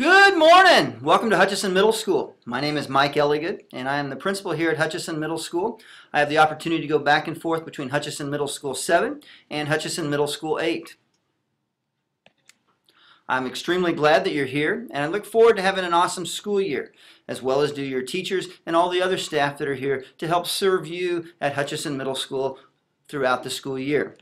Good morning! Welcome to Hutchinson Middle School. My name is Mike Elligood, and I am the principal here at Hutchinson Middle School. I have the opportunity to go back and forth between Hutchinson Middle School 7 and Hutchinson Middle School 8. I'm extremely glad that you're here, and I look forward to having an awesome school year, as well as do your teachers and all the other staff that are here to help serve you at Hutchinson Middle School throughout the school year.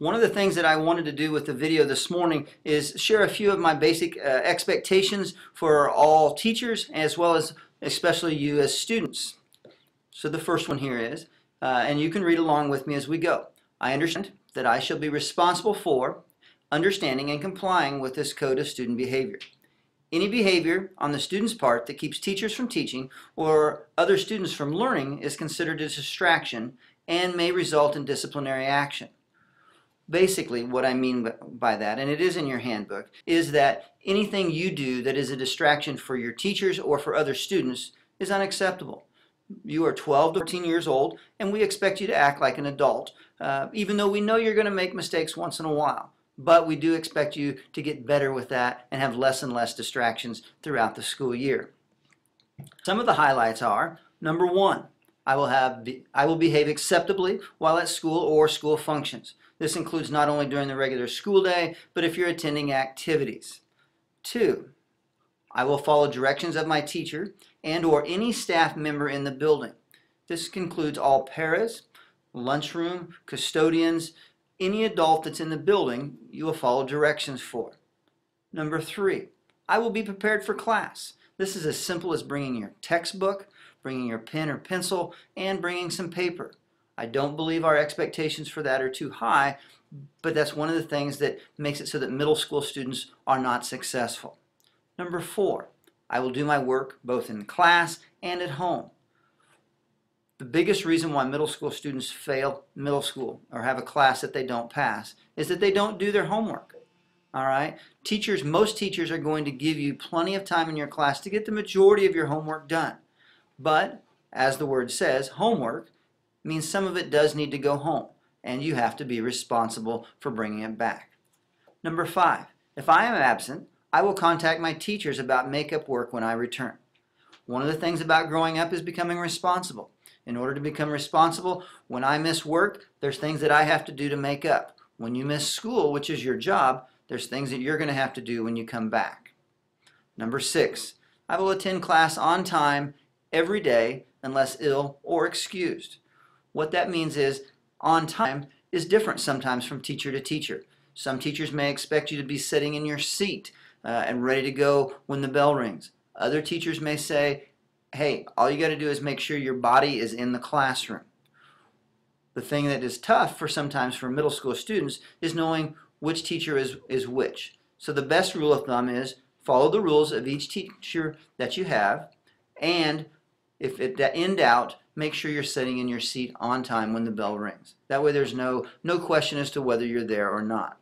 One of the things that I wanted to do with the video this morning is share a few of my basic uh, expectations for all teachers as well as especially you as students. So the first one here is, uh, and you can read along with me as we go. I understand that I shall be responsible for understanding and complying with this code of student behavior. Any behavior on the student's part that keeps teachers from teaching or other students from learning is considered a distraction and may result in disciplinary action basically what I mean by that, and it is in your handbook, is that anything you do that is a distraction for your teachers or for other students is unacceptable. You are 12 to 14 years old, and we expect you to act like an adult, uh, even though we know you're going to make mistakes once in a while. But we do expect you to get better with that and have less and less distractions throughout the school year. Some of the highlights are, number one, I will, have, I will behave acceptably while at school or school functions. This includes not only during the regular school day, but if you're attending activities. Two, I will follow directions of my teacher and or any staff member in the building. This includes all paras, lunchroom, custodians, any adult that's in the building you will follow directions for. Number three, I will be prepared for class. This is as simple as bringing your textbook, bringing your pen or pencil, and bringing some paper. I don't believe our expectations for that are too high, but that's one of the things that makes it so that middle school students are not successful. Number four, I will do my work both in class and at home. The biggest reason why middle school students fail middle school or have a class that they don't pass is that they don't do their homework. All right? Teachers, most teachers are going to give you plenty of time in your class to get the majority of your homework done. But, as the word says, homework means some of it does need to go home, and you have to be responsible for bringing it back. Number five, if I am absent, I will contact my teachers about makeup work when I return. One of the things about growing up is becoming responsible. In order to become responsible, when I miss work, there's things that I have to do to make up. When you miss school, which is your job, there's things that you're going to have to do when you come back. Number six, I will attend class on time every day unless ill or excused. What that means is on time is different sometimes from teacher to teacher. Some teachers may expect you to be sitting in your seat uh, and ready to go when the bell rings. Other teachers may say, hey, all you got to do is make sure your body is in the classroom. The thing that is tough for sometimes for middle school students is knowing which teacher is, is which. So the best rule of thumb is follow the rules of each teacher that you have and if it, in doubt, make sure you're sitting in your seat on time when the bell rings. That way there's no, no question as to whether you're there or not.